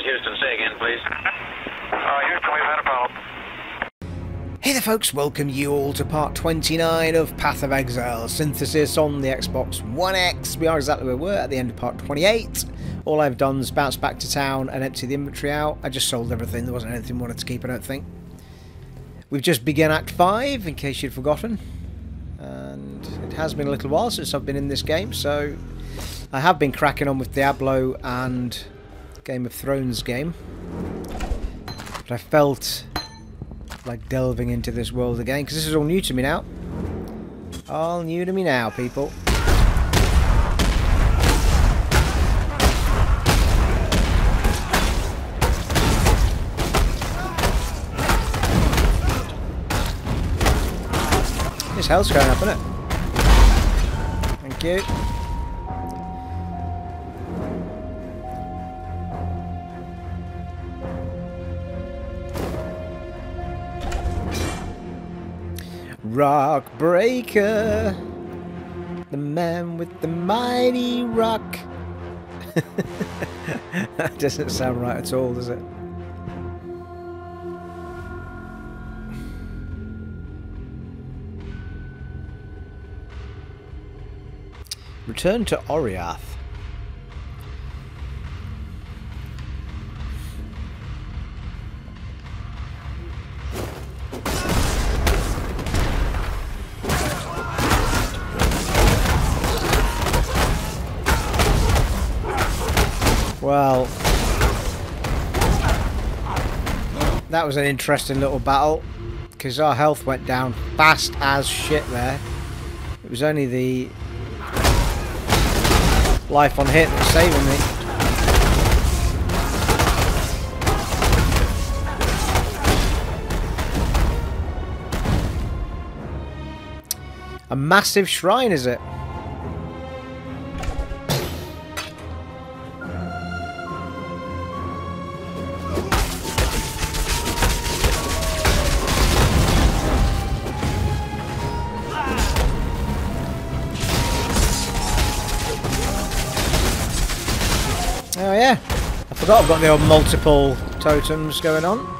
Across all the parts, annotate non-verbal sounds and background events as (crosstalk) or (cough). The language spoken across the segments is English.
is Houston. Say again, please. Uh, Houston, we've had a problem. Hey there folks, welcome you all to part 29 of Path of Exile Synthesis on the Xbox One X. We are exactly where we were at the end of part 28. All I've done is bounce back to town and empty the inventory out. I just sold everything, there wasn't anything I wanted to keep I don't think. We've just begun Act 5, in case you'd forgotten. And it has been a little while since I've been in this game, so I have been cracking on with Diablo and Game of Thrones game. But I felt like delving into this world again because this is all new to me now. All new to me now, people. This hell's going up, isn't it? Thank you. Rock Breaker, the man with the mighty rock. (laughs) that doesn't sound right at all, does it? Return to Oriath. Well, that was an interesting little battle because our health went down fast as shit there. It was only the life on hit that was saving me. A massive shrine, is it? Forgot I've got the old multiple totems going on.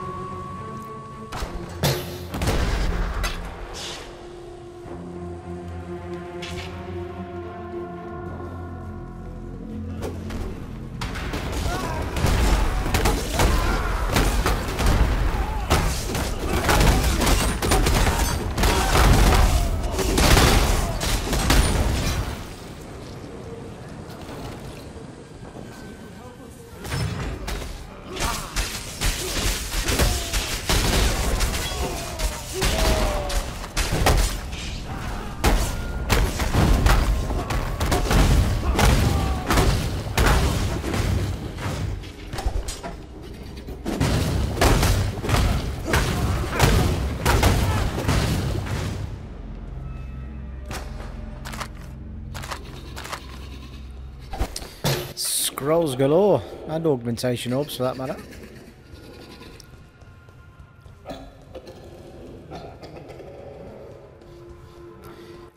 And augmentation orbs for that matter.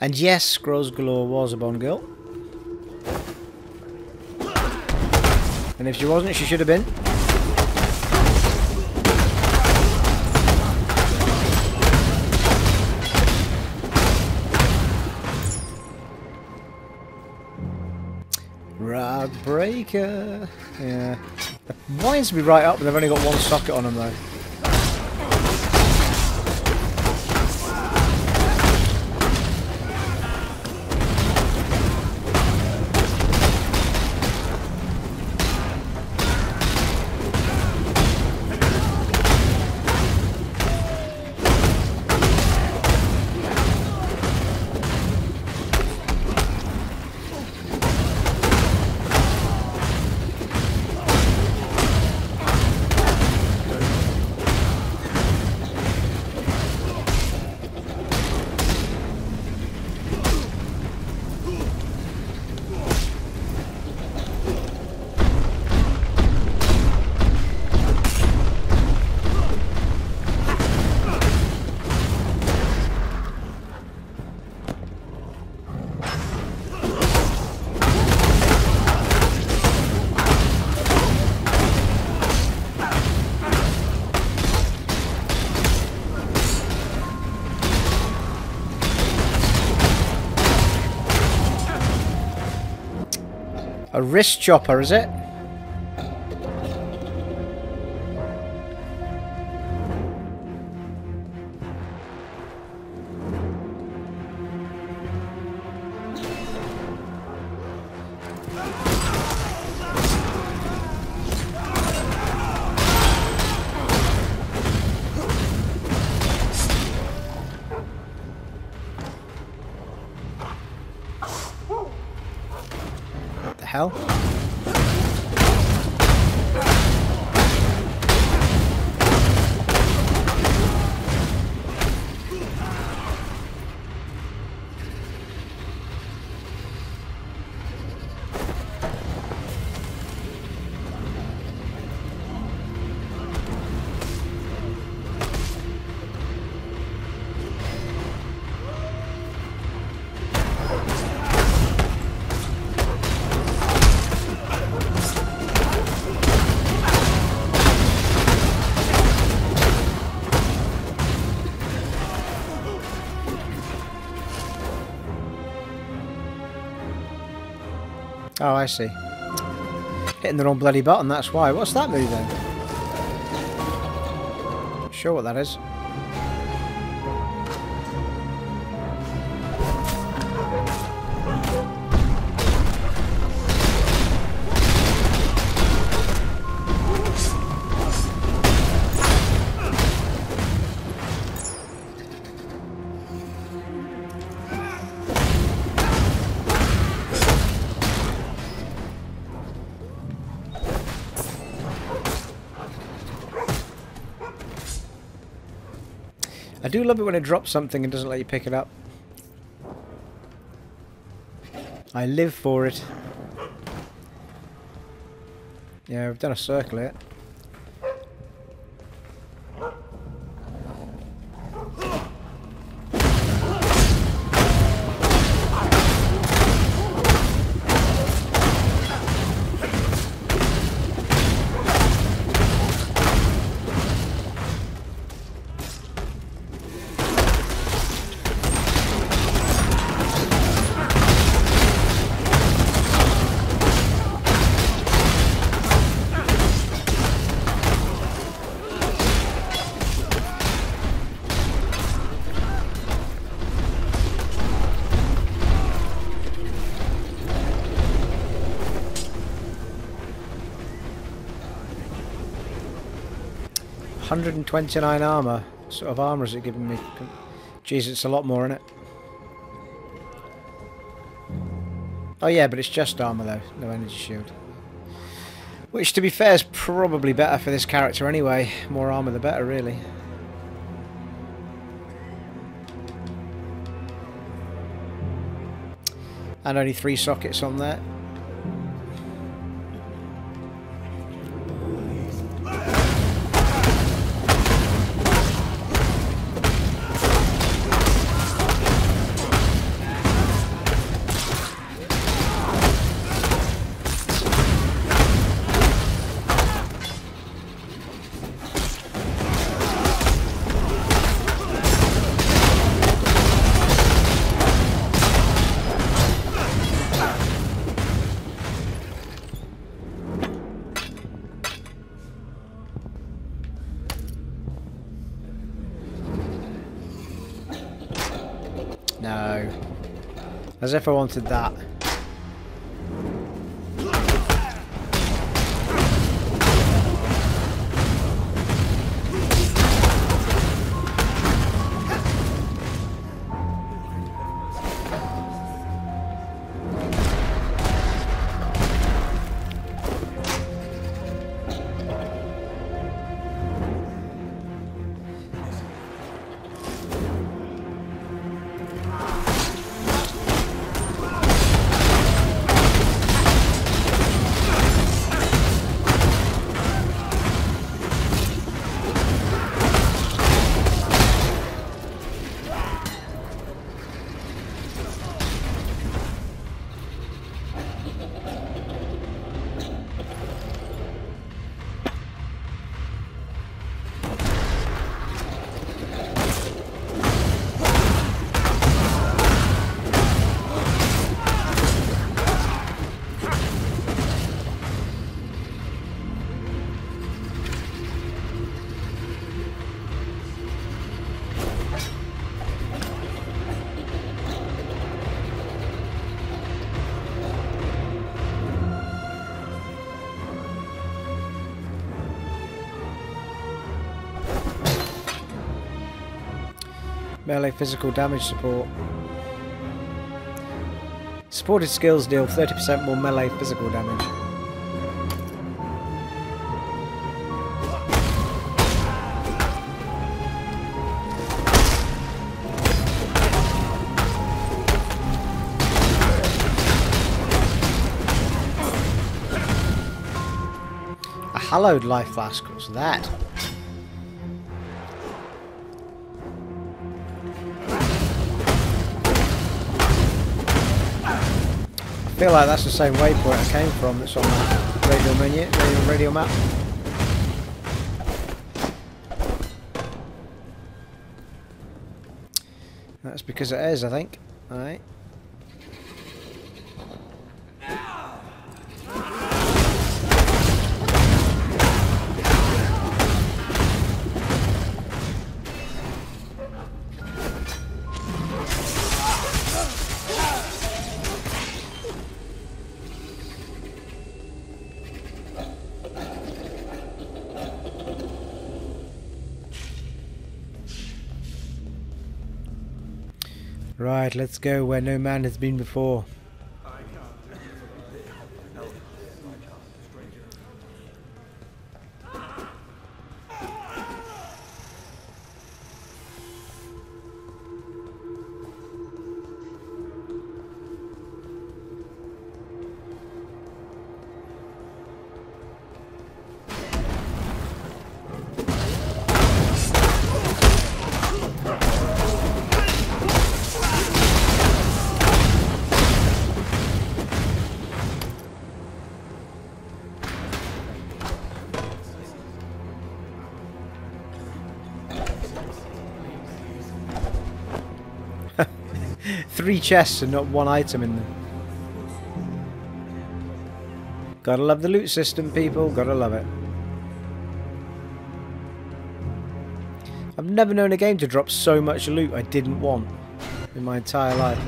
And yes, Scrolls Galore was a Bond girl. And if she wasn't, she should have been. Rock Breaker. Yeah. Winds me right up, but they've only got one socket on them though. A wrist chopper, is it? Oh, I see. Hitting the wrong bloody button, that's why. What's that move then? Sure what that is. Do love it when it drops something and doesn't let you pick it up. I live for it. Yeah, we've done a circle here. Hundred and twenty-nine armor. What sort of armor is it giving me? Jeez, it's a lot more, isn't it? Oh yeah, but it's just armor though, no energy shield. Which, to be fair, is probably better for this character anyway. More armor, the better, really. And only three sockets on there. If I wanted that. Melee physical damage support. Supported skills deal 30% more melee physical damage. A hallowed life flask, what's that? Feel like that's the same waypoint I came from that's on the radio menu, radio, radio map. That's because it is, I think. Alright. Let's go where no man has been before. Three chests and not one item in them. Gotta love the loot system, people. Gotta love it. I've never known a game to drop so much loot I didn't want in my entire life.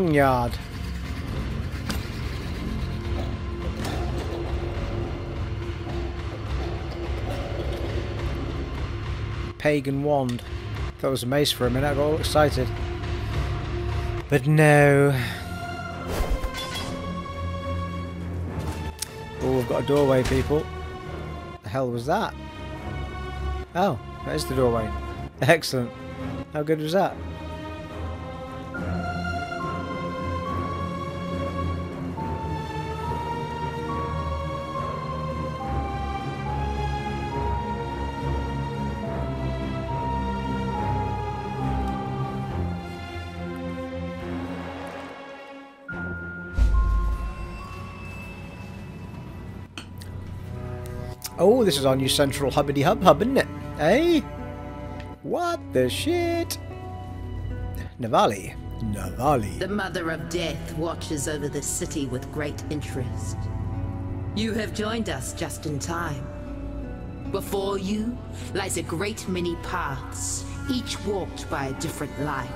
The Pongyard. Pagan Wand. That was a mace for a minute, I got all excited. But no. Oh, we've got a doorway, people. The hell was that? Oh, that is the doorway. Excellent. How good was that? Oh, this is our new central hubbity hub hub, isn't it? Eh? What the shit? Navali. Navali. The Mother of Death watches over the city with great interest. You have joined us just in time. Before you lies a great many paths, each walked by a different life.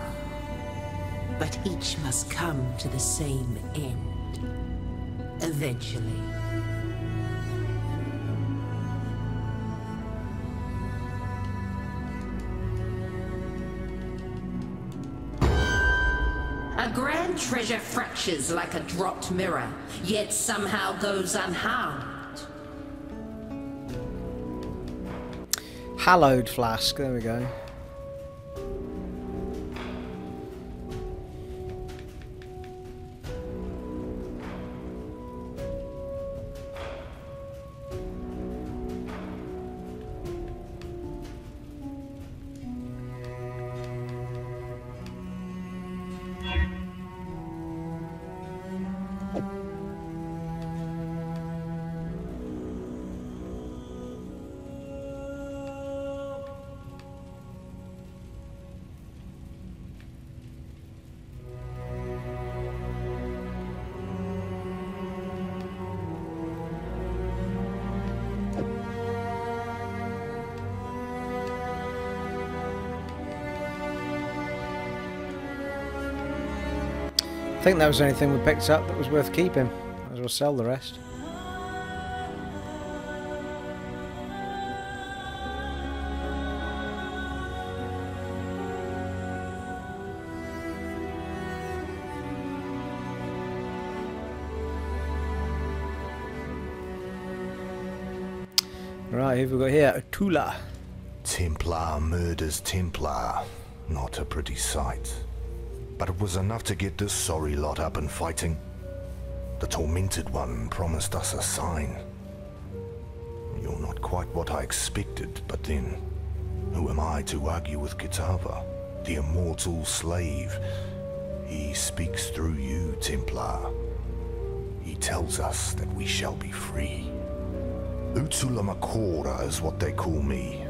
But each must come to the same end. Eventually. Grand treasure fractures like a dropped mirror, yet somehow goes unharmed. Hallowed flask, there we go. Think that was the only thing we picked up that was worth keeping. Might as well sell the rest. Right, who have we got here? Tula. Templar murders Templar. Not a pretty sight. But it was enough to get this sorry lot up and fighting. The Tormented One promised us a sign. You're not quite what I expected, but then, who am I to argue with Kitava, the immortal slave? He speaks through you, Templar. He tells us that we shall be free. Utulamakora is what they call me,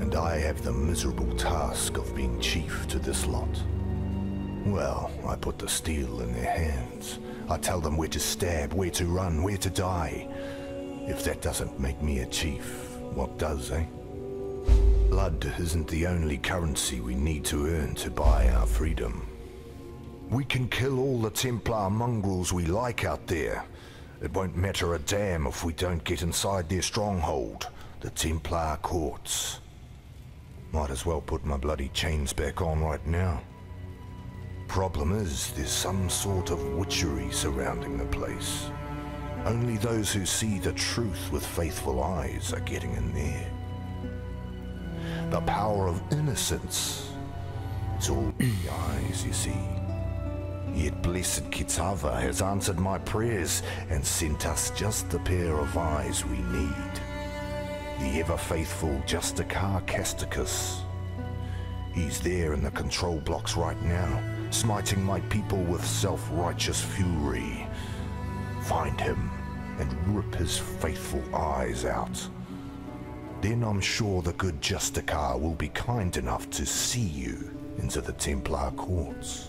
and I have the miserable task of being chief to this lot. Well, I put the steel in their hands. I tell them where to stab, where to run, where to die. If that doesn't make me a chief, what does, eh? Blood isn't the only currency we need to earn to buy our freedom. We can kill all the Templar mongrels we like out there. It won't matter a damn if we don't get inside their stronghold, the Templar courts. Might as well put my bloody chains back on right now. Problem is, there's some sort of witchery surrounding the place. Only those who see the truth with faithful eyes are getting in there. The power of innocence. It's all in the eyes, you see. Yet blessed Kitava has answered my prayers and sent us just the pair of eyes we need. The ever-faithful Justicar Casticus. He's there in the control blocks right now, smiting my people with self-righteous fury. Find him and rip his faithful eyes out. Then I'm sure the good Justicar will be kind enough to see you into the Templar courts.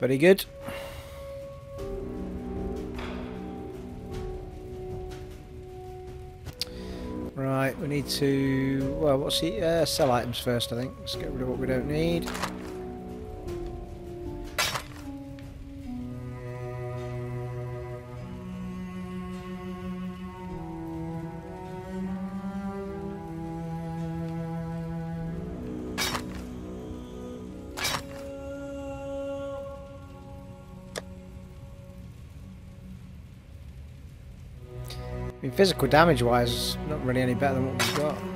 Very good. Right, we need to, well, what's the, uh, sell items first, I think. Let's get rid of what we don't need. Physical damage wise, not really any better than what we've got.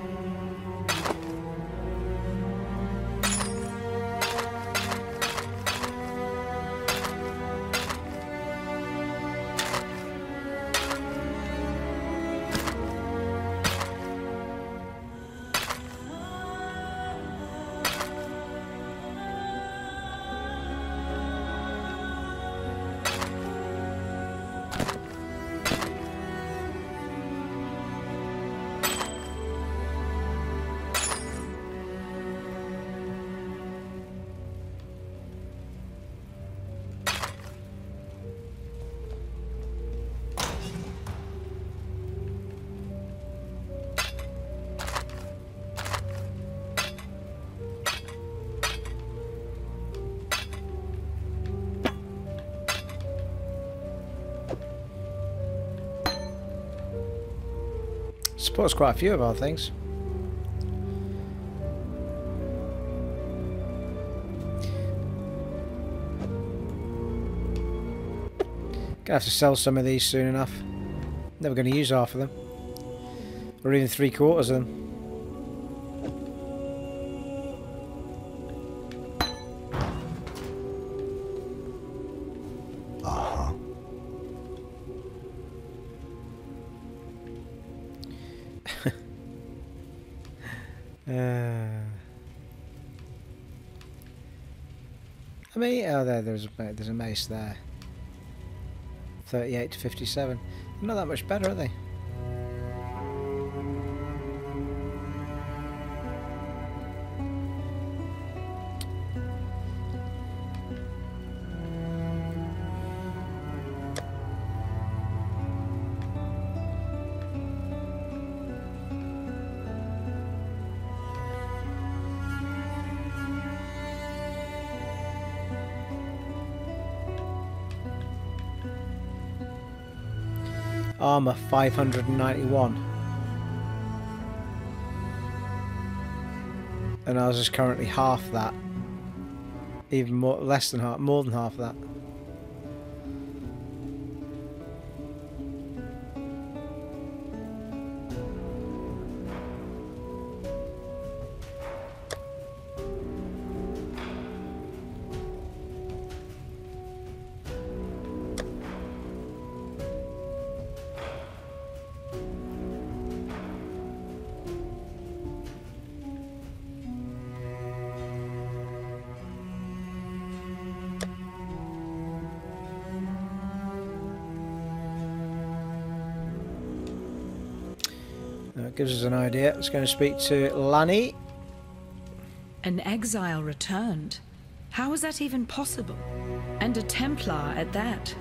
Supports quite a few of our things. Gonna have to sell some of these soon enough. Never to use half of them. Or even three quarters of them. Oh, there, there's a, there's a mace there. 38 to 57. Not that much better, are they? Armour 591. And ours is currently half that. Even more, less than half, more than half that. Gives us an idea. Let's go and speak to Lani. An exile returned. How is that even possible? And a Templar at that.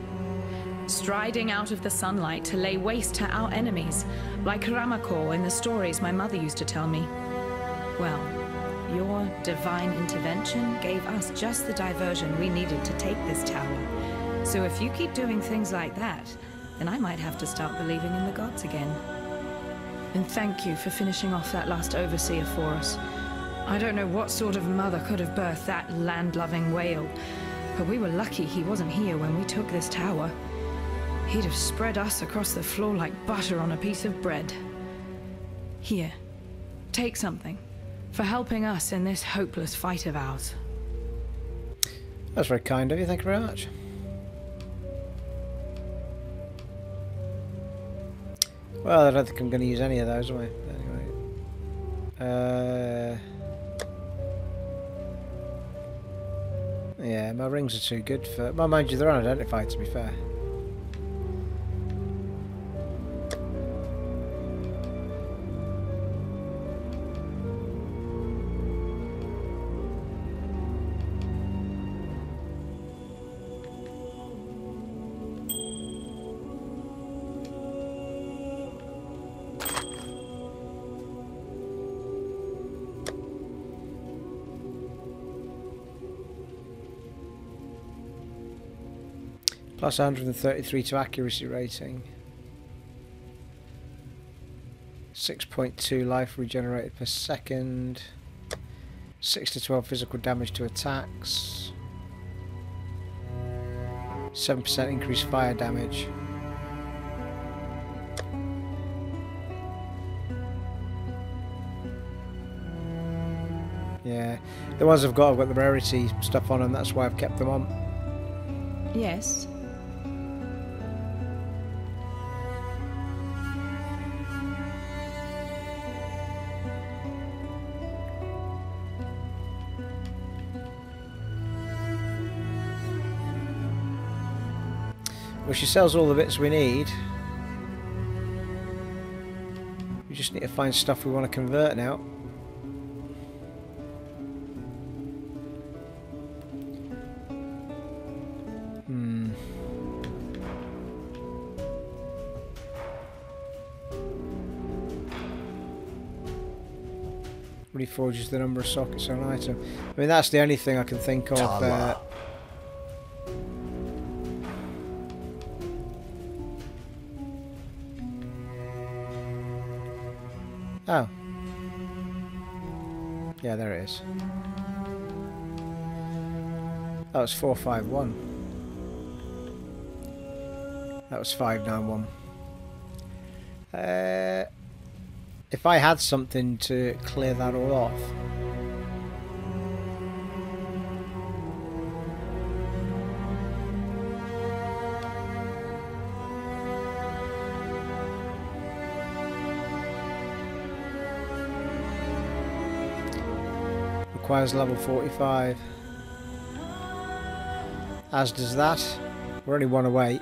Striding out of the sunlight to lay waste to our enemies, like Ramako in the stories my mother used to tell me. Well, your divine intervention gave us just the diversion we needed to take this tower. So if you keep doing things like that, then I might have to start believing in the gods again. And thank you for finishing off that last overseer for us. I don't know what sort of mother could have birthed that land-loving whale, but we were lucky he wasn't here when we took this tower. He'd have spread us across the floor like butter on a piece of bread. Here, take something for helping us in this hopeless fight of ours. That's very kind of you. Thank you very much. Well, I don't think I'm going to use any of those, am I? Anyway. Uh, yeah, my rings are too good for... Well, mind you, they're unidentified, to be fair. Plus 133 to accuracy rating. 6.2 life regenerated per second. 6 to 12 physical damage to attacks. 7% increased fire damage. Yeah, the ones I've got, I've got the rarity stuff on them, that's why I've kept them on. Yes, she sells all the bits we need. We just need to find stuff we want to convert now. Hmm. Reforges the number of sockets on item. I mean, that's the only thing I can think of. Uh, Yeah, there it is. That was 451. That was 591. Uh, if I had something to clear that all off. Requires level 45. As does that. We're only one away.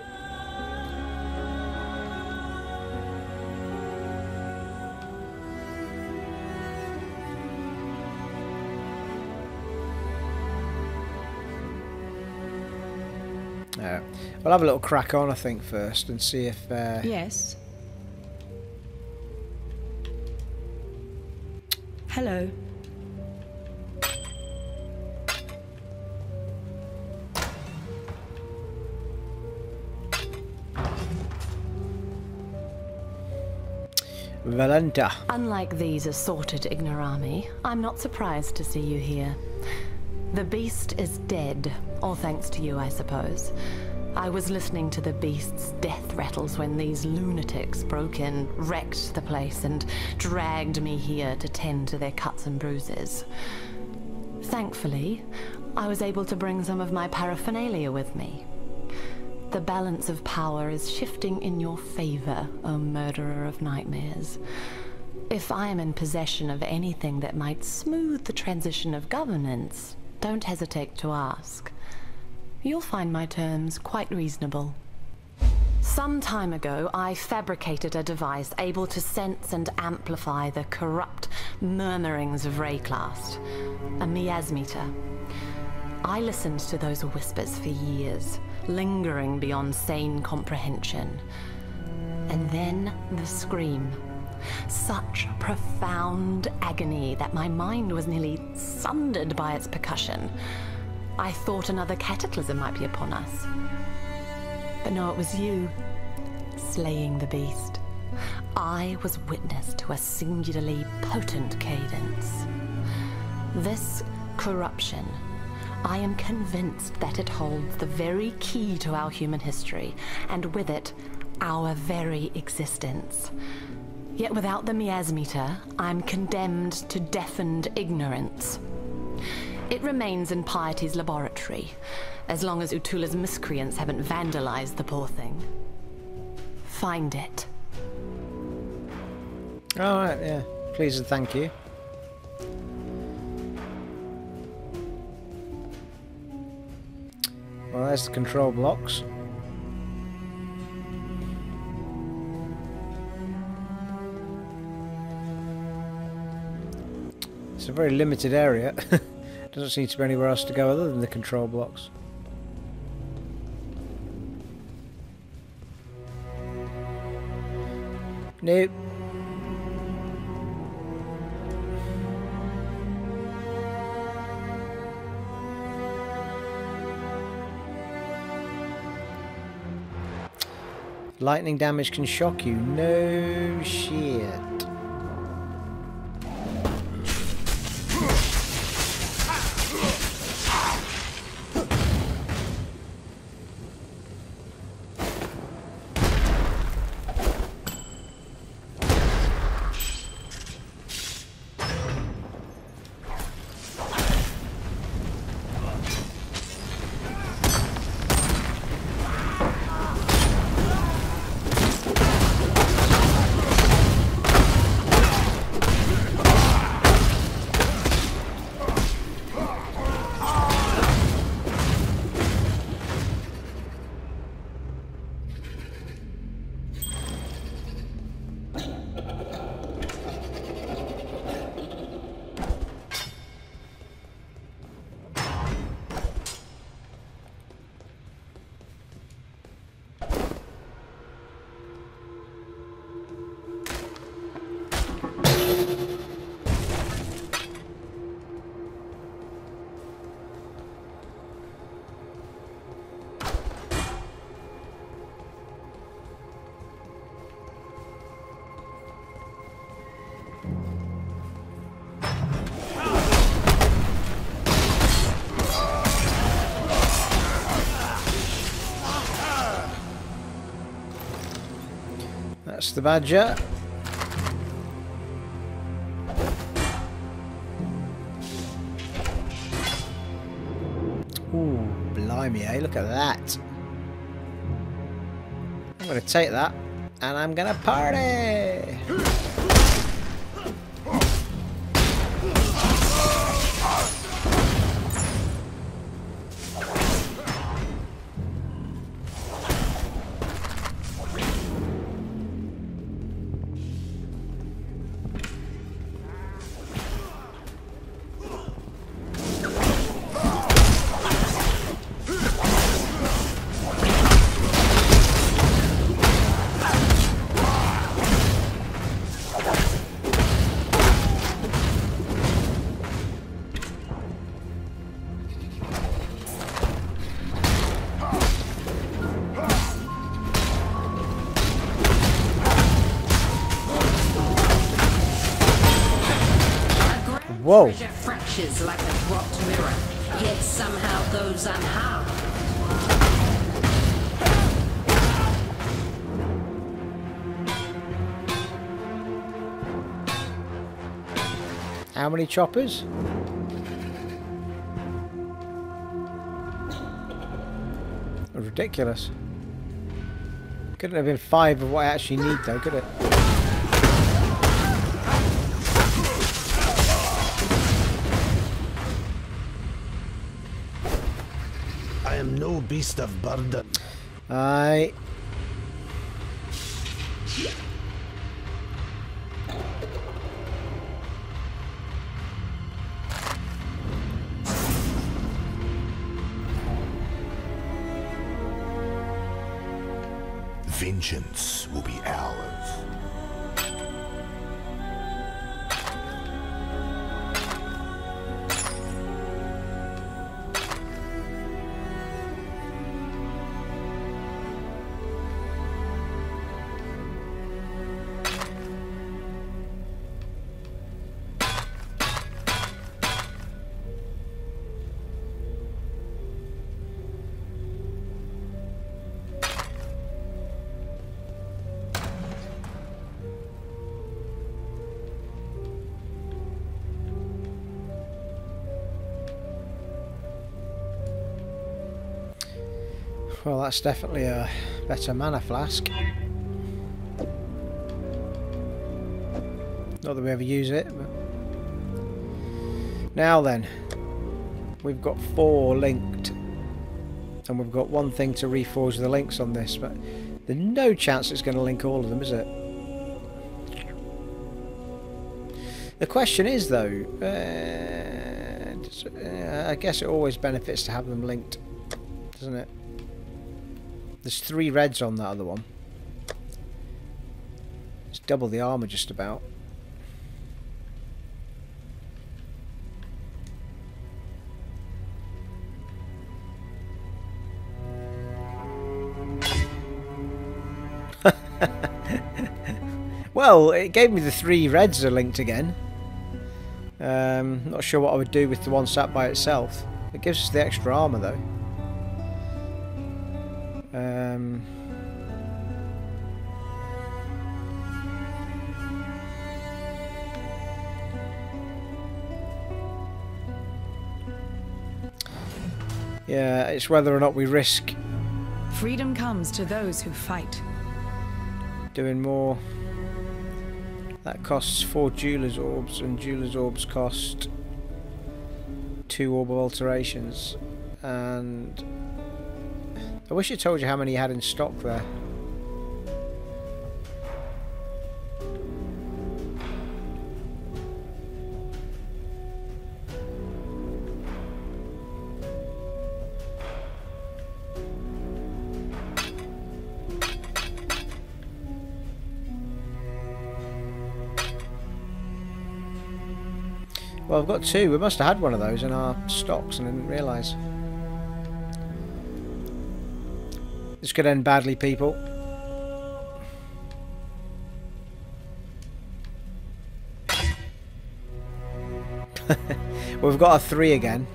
Uh, we'll have a little crack on, I think, first, and see if. Uh, Yes. Hello. Vilenta. Unlike these assorted ignorami, I'm not surprised to see you here. The beast is dead, all thanks to you, I suppose. I was listening to the beast's death rattles when these lunatics broke in, wrecked the place, and dragged me here to tend to their cuts and bruises. Thankfully, I was able to bring some of my paraphernalia with me. The balance of power is shifting in your favor, O murderer of nightmares. If I am in possession of anything that might smooth the transition of governance, don't hesitate to ask. You'll find my terms quite reasonable. Some time ago, I fabricated a device able to sense and amplify the corrupt murmurings of Wraeclast, a miasmeter. I listened to those whispers for years, lingering beyond sane comprehension. And then the scream. Such profound agony that my mind was nearly sundered by its percussion. I thought another cataclysm might be upon us. But no, it was you, slaying the beast. I was witness to a singularly potent cadence. This corruption, I am convinced that it holds the very key to our human history, and with it, our very existence. Yet without the miasmeter, I'm condemned to deafened ignorance. It remains in Piety's laboratory, as long as Utula's miscreants haven't vandalized the poor thing. Find it. Alright, yeah. Please and thank you. Well, there's the control blocks. It's a very limited area. (laughs) Doesn't seem to be anywhere else to go other than the control blocks. Nope. Lightning damage can shock you. No shit. The badger. Ooh, blimey, eh? Look at that. I'm going to take that and I'm going to party! Whoa. Fractures like a dropped mirror, yet somehow goes unharmed. How many choppers? Ridiculous. Couldn't have been five of what I actually need though, could it? Beast of burden. Aye. Vengeance will be ours. That's definitely a better mana flask. Not that we ever use it, but... Now then, we've got four linked. And we've got one thing to reforge the links on this, but there's no chance it's going to link all of them, is it? The question is, though, uh, I guess it always benefits to have them linked, doesn't it? There's three reds on that other one. It's double the armour just about. (laughs) well, it gave me the three reds are linked again. Um, not sure what I would do with the one sat by itself. It gives us the extra armour though. Um, yeah, it's whether or not we risk Freedom comes to those who fight. doing more. That costs four Jeweler's Orbs, and Jeweler's Orbs cost two Orb of Alterations. And I wish it told you how many you had in stock there. Well, I've got two. We must have had one of those in our stocks and didn't realise. This could end badly, people. well, (laughs) we've got a three again.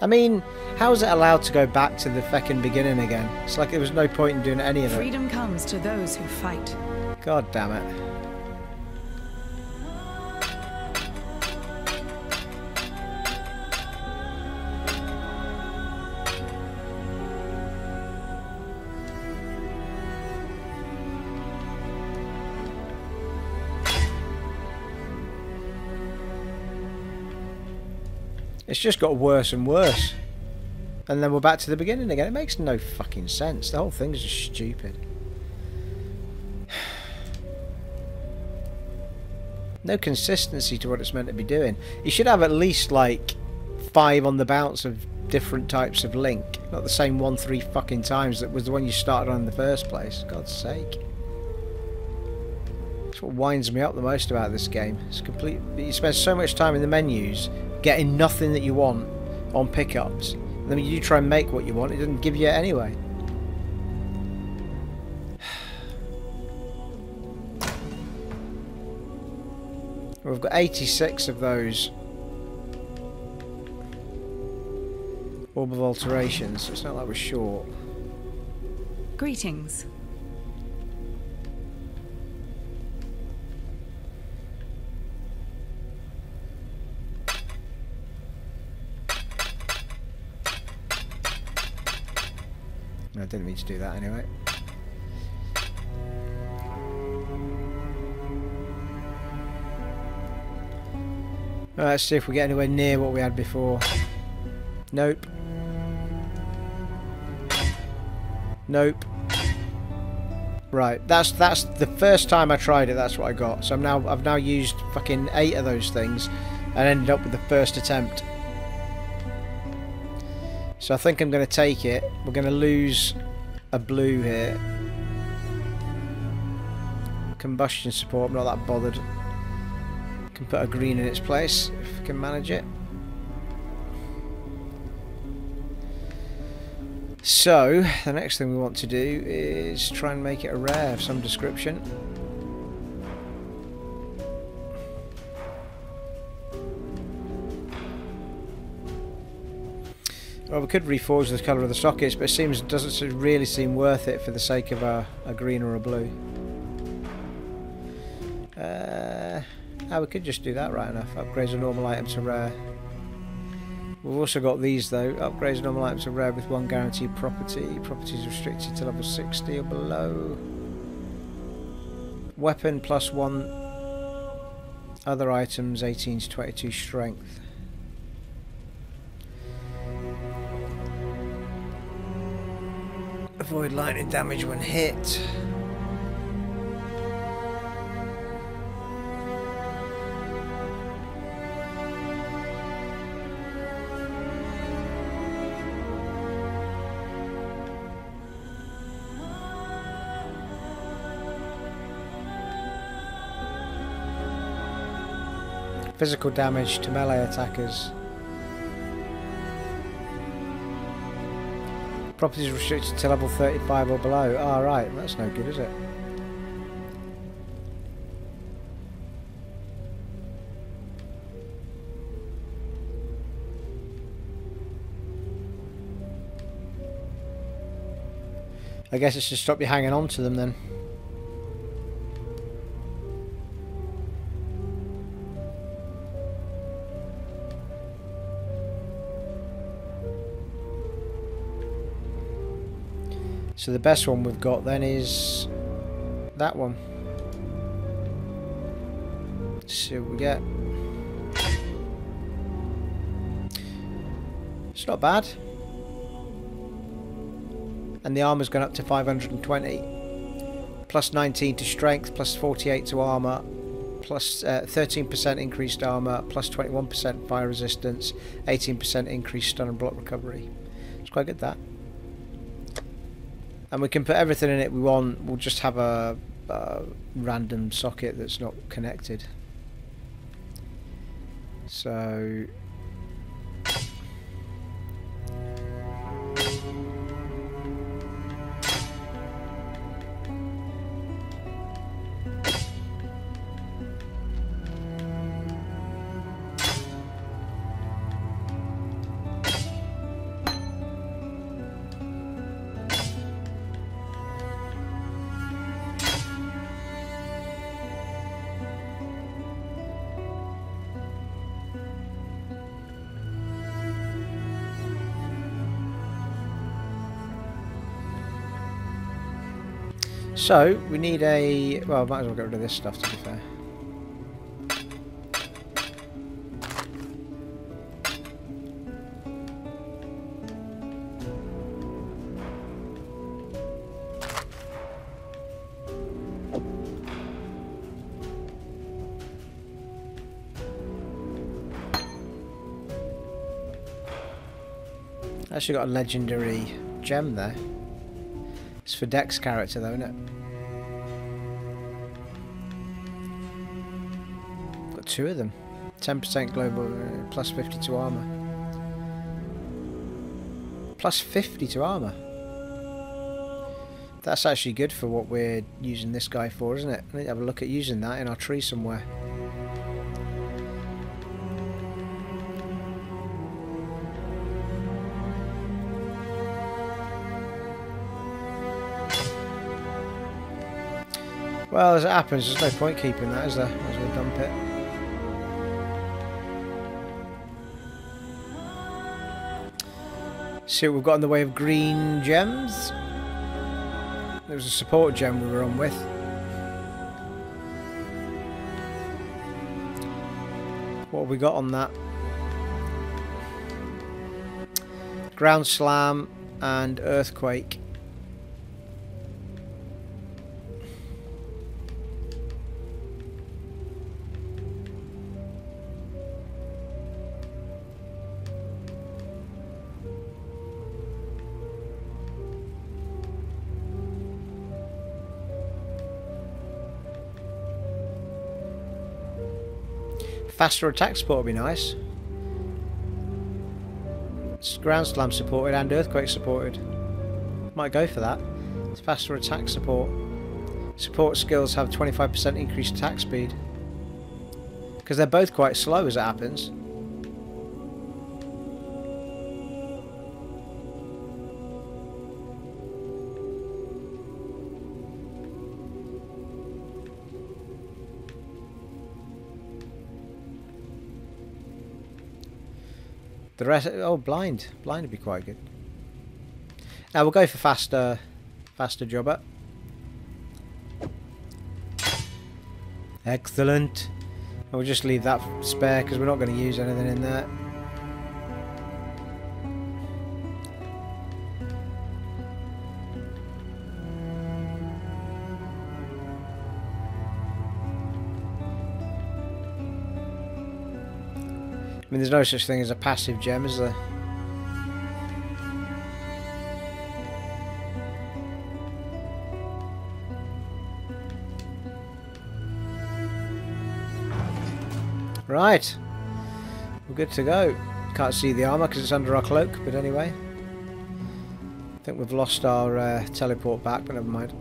I mean, how is it allowed to go back to the feckin' beginning again? It's like there was no point in doing any of it. Freedom comes to those who fight. God damn it. It's just got worse and worse. And then we're back to the beginning again. It makes no fucking sense. The whole thing's just stupid. (sighs) No consistency to what it's meant to be doing. You should have at least like five on the bounce of different types of link. Not the same one three fucking times that was the one you started on in the first place. God's sake. That's what winds me up the most about this game. It's complete. You spend so much time in the menus getting nothing that you want on pickups. And then you try and make what you want, it doesn't give you it anyway. (sighs) We've got 86 of those orb of alterations. It's not like we're short. Greetings. Didn't mean to do that anyway. Let's see if we get anywhere near what we had before. Nope. Nope. Right, that's that's the first time I tried it. That's what I got. So I'm now I've now used fucking eight of those things, and ended up with the first attempt. So I think I'm going to take it. We're going to lose a blue here. Combustion support, I'm not that bothered. Can put a green in its place if we can manage it. So, the next thing we want to do is try and make it a rare of some description. Well, we could reforge the colour of the sockets, but it seems doesn't really seem worth it for the sake of a, a green or a blue. Uh, oh, we could just do that right enough. Upgrades a normal item to rare. We've also got these though. Upgrades a normal item to rare with one guaranteed property. Properties restricted to level 60 or below. Weapon plus one. Other items 18 to 22 strength. Avoid lightning damage when hit. Physical damage to melee attackers. Properties restricted to level 35 or below. Alright, ah, that's no good, is it? I guess it's to stop you hanging on to them then. So the best one we've got then is that one. Let's see what we get. It's not bad. And the armor's gone up to 520. Plus 19 to strength, plus 48 to armor, plus 13% uh, increased armor, plus 21% fire resistance, 18% increased stun and block recovery. It's quite good that and we can put everything in it we want. We'll just have a, a random socket that's not connected. So So, we need a... Well, might as well get rid of this stuff, to be fair. Actually got a legendary gem there. It's for Dex character though, isn't it? Two of them. 10% global, uh, plus 50 to armor. Plus 50 to armor. That's actually good for what we're using this guy for, isn't it? I need to have a look at using that in our tree somewhere. Well, as it happens, there's no point keeping that, is there? As we dump it. See what we've got in the way of green gems. There was a support gem we were on with. What have we got on that? Ground Slam and Earthquake. Faster attack support would be nice. It's ground slam supported and earthquake supported. Might go for that. It's faster attack support. Support skills have 25% increased attack speed. Because they're both quite slow as it happens. The rest, oh, blind, blind would be quite good. Now we'll go for faster, faster jobber. Excellent. And we'll just leave that spare because we're not going to use anything in there. Mean, there's no such thing as a passive gem, is there? Right. We're good to go. Can't see the armour because it's under our cloak, but anyway. I think we've lost our uh, teleport back, but never mind.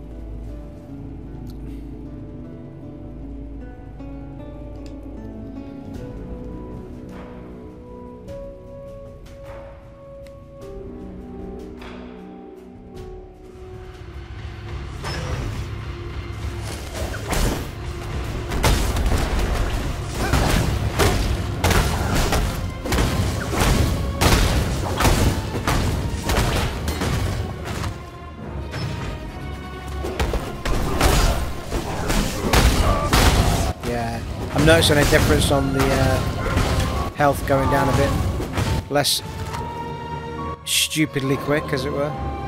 Noticing a difference on the uh, health going down a bit. Less stupidly quick, as it were.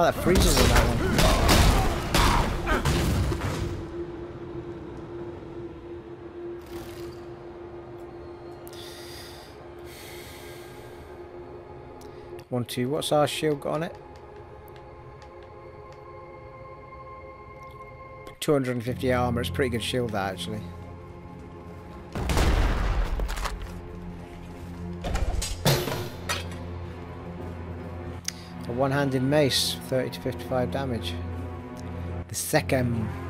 Oh, that freezes in that one. One, two. What's our shield got on it? 250 armor. It's pretty good shield, that actually. One-handed mace, 30 to 55 damage. The second.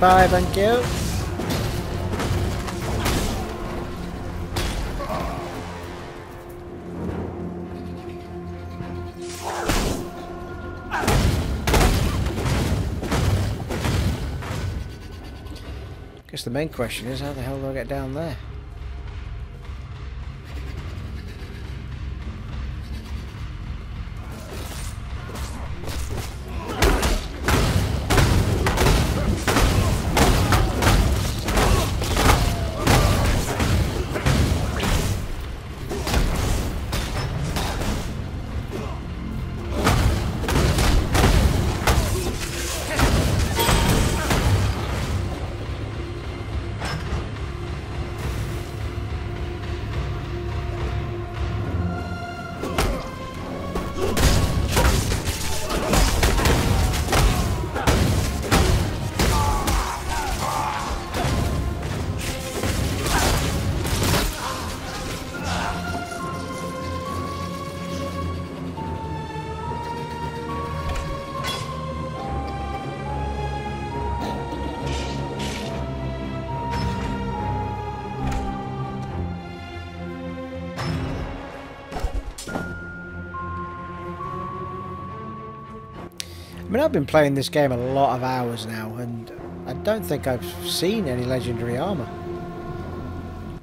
45, thank you. Guess the main question is how the hell do I get down there? I've been playing this game a lot of hours now, and I don't think I've seen any legendary armor.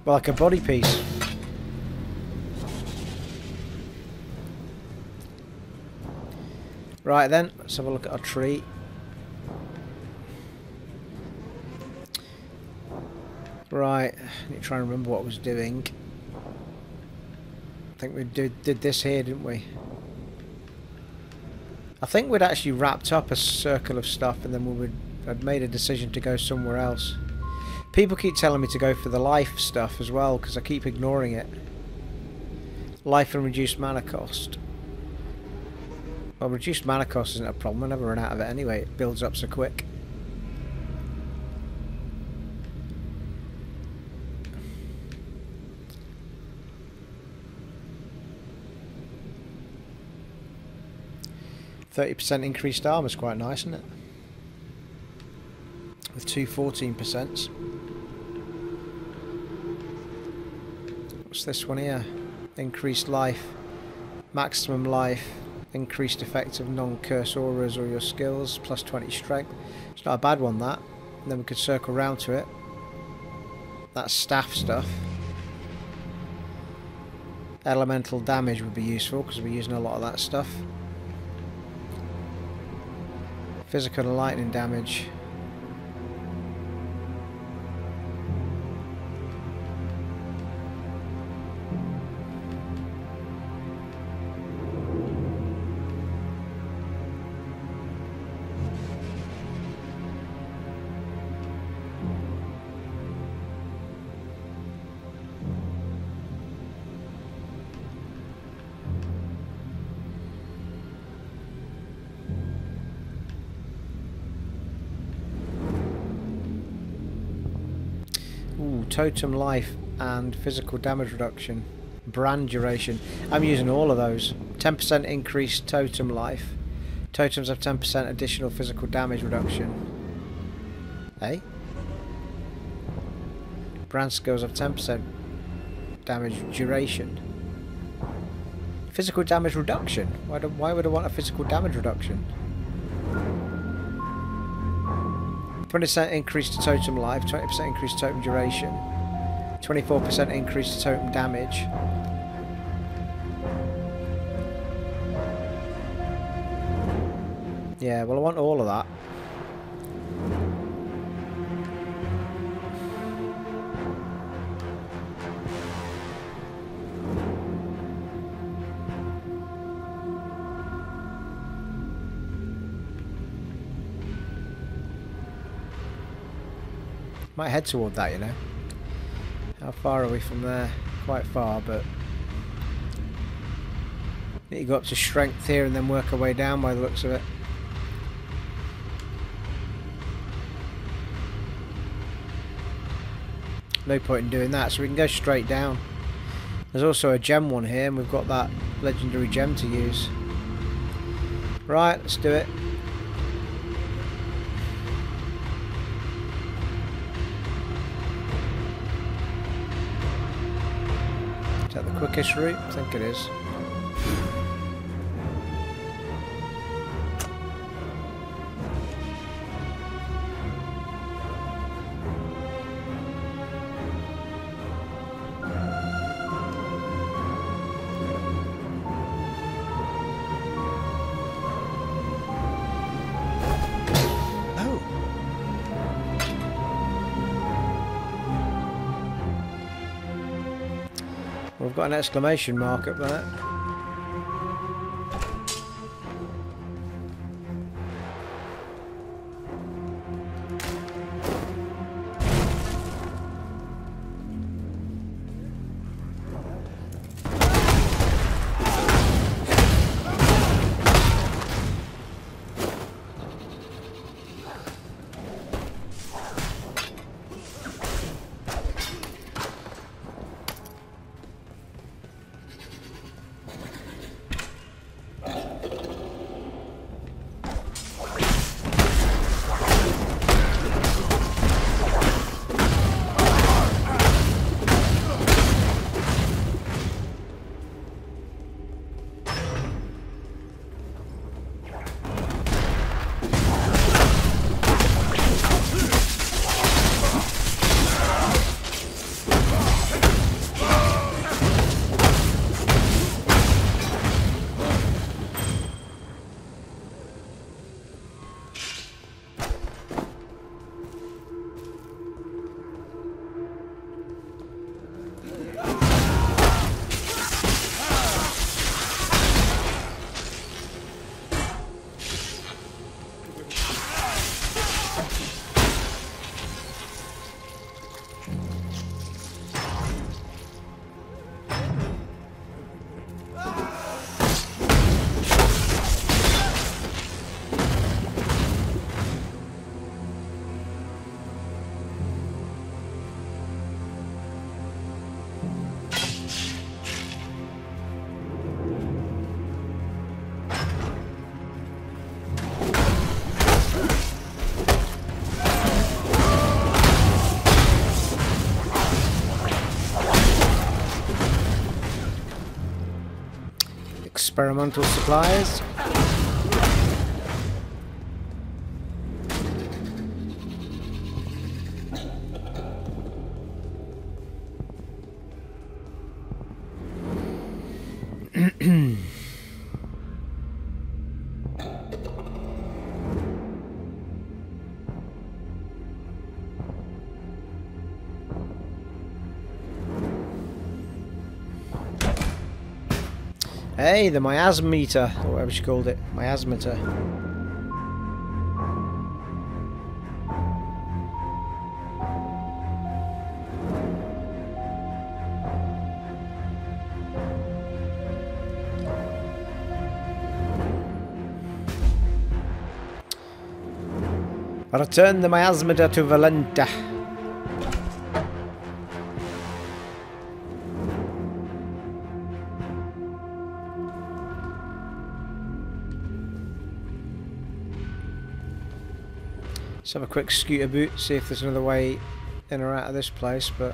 Well, like a body piece. Right then, let's have a look at our tree. Right, I need to try and remember what I was doing. I think we did, did this here, didn't we? I think we'd actually wrapped up a circle of stuff and then we would had made a decision to go somewhere else. People keep telling me to go for the life stuff as well because I keep ignoring it. Life and reduced mana cost. Well, reduced mana cost isn't a problem. I never run out of it anyway. It builds up so quick. Thirty percent increased armor is quite nice, isn't it? With two 14 percents. What's this one here? Increased life, maximum life, increased effect of non-curse auras or your skills, plus 20 strength. It's not a bad one that. And then we could circle round to it. That's staff stuff. Elemental damage would be useful because we're using a lot of that stuff. Physical and lightning damage. Totem life and physical damage reduction. Brand duration. I'm using all of those. 10% increased totem life. Totems have 10% additional physical damage reduction. Hey? Brand skills have 10% damage duration. Physical damage reduction? Why, do, why would I want a physical damage reduction? 20% increase to totem life, 20% increase to totem duration, 24% increase to totem damage. Yeah, well I want all of that. Might head toward that, you know. How far are we from there? Quite far, but... Need to go up to strength here and then work our way down by the looks of it. No point in doing that, so we can go straight down. There's also a gem one here, and we've got that legendary gem to use. Right, let's do it. Route? I think it is. We've got an exclamation mark up there. Experimental supplies. Hey, the miasmeter, or whatever she called it. Miasmeter. Return the miasmeter to Vilenta. Let's have a quick scooter boot, see if there's another way in or out of this place, but...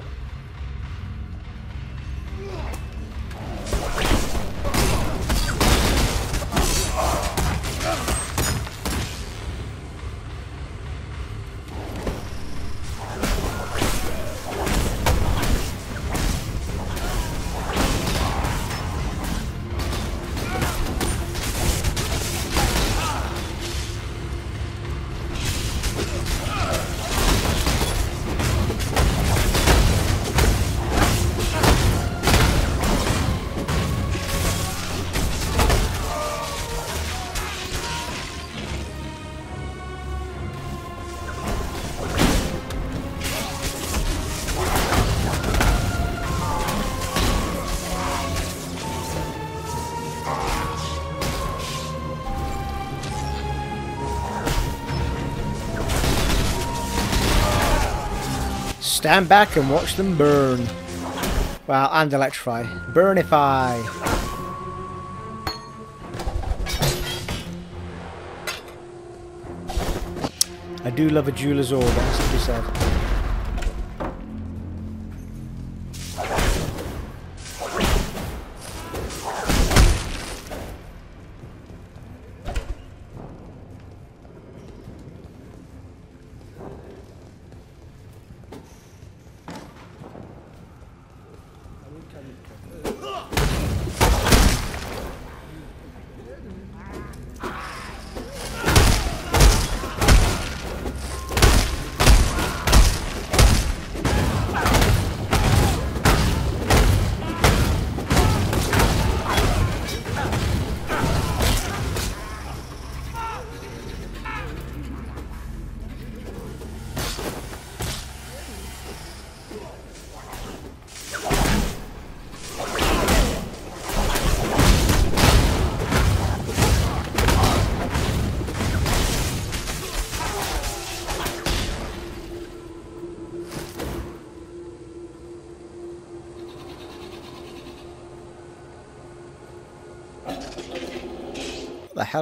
Stand back and watch them burn. Well, and electrify. Burnify. I do love a jeweler's order, as to be said.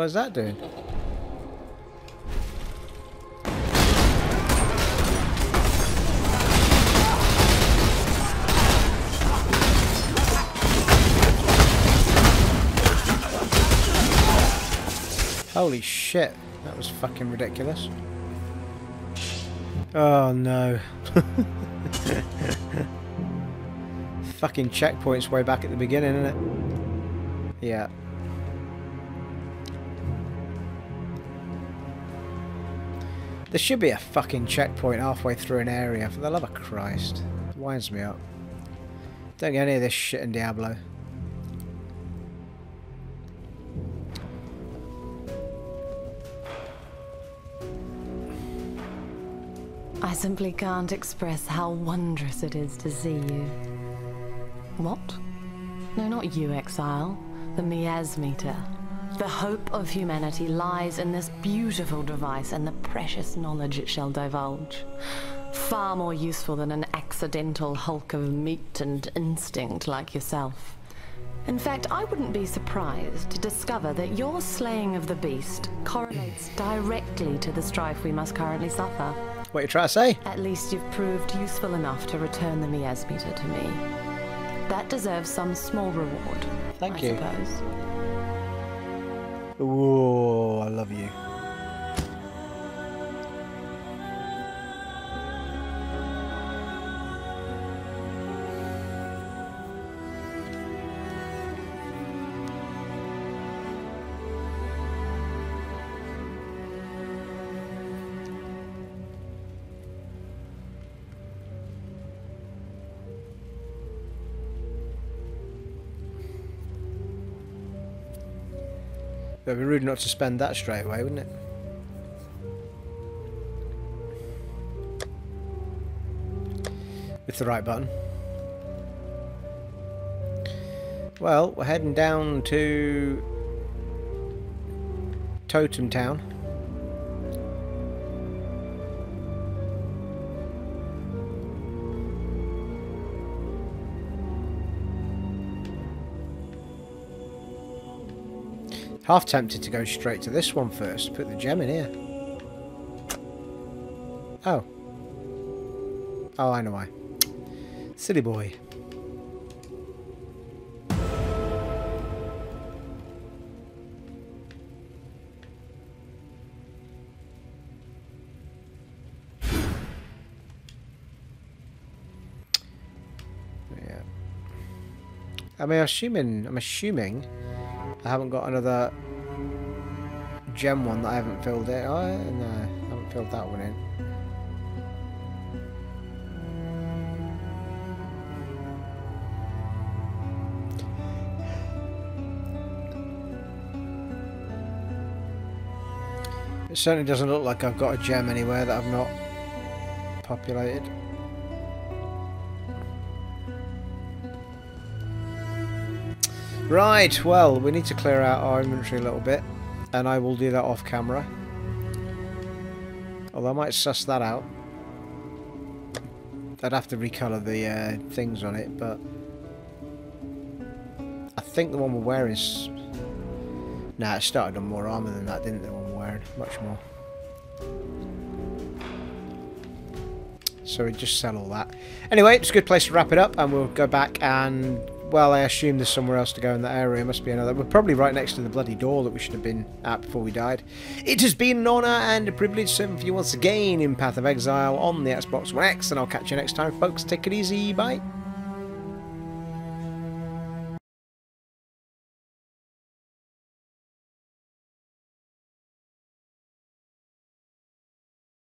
Hell is that doing? Holy shit, that was fucking ridiculous. Oh no. (laughs) fucking checkpoints way back at the beginning, isn't it? Yeah. There should be a fucking checkpoint halfway through an area, for the love of Christ. It winds me up. Don't get any of this shit in Diablo. I simply can't express how wondrous it is to see you. What? No, not you, Exile. The Miasmeter. The hope of humanity lies in this beautiful device and the precious knowledge it shall divulge. Far more useful than an accidental hulk of meat and instinct like yourself. In fact, I wouldn't be surprised to discover that your slaying of the beast correlates directly to the strife we must currently suffer. What you trying to say? At least you've proved useful enough to return the miasmeter to me. That deserves some small reward. Thank I you. Suppose. Ooh, I love you. It'd be rude not to spend that straight away, wouldn't it? With the right button. Well, we're heading down to Totem Town. Half tempted to go straight to this one first, put the gem in here. Oh. Oh, I know why. Silly boy. Yeah. I mean, assuming I'm assuming I haven't got another gem one that I haven't filled in. Oh, eh, no, I haven't filled that one in. It certainly doesn't look like I've got a gem anywhere that I've not populated. Right, well, we need to clear out our inventory a little bit, and I will do that off camera. Although I might suss that out. I'd have to recolour the uh, things on it, but I think the one we're wearing is... Nah, it started on more armour than that, didn't it, the one we're wearing? Much more. So we just sell all that. Anyway, it's a good place to wrap it up, and we'll go back and well, I assume there's somewhere else to go in that area. Must be another. We're probably right next to the bloody door that we should have been at before we died. It has been an honour and a privilege serving for you once again in Path of Exile on the Xbox One X, and I'll catch you next time, folks. Take it easy. Bye.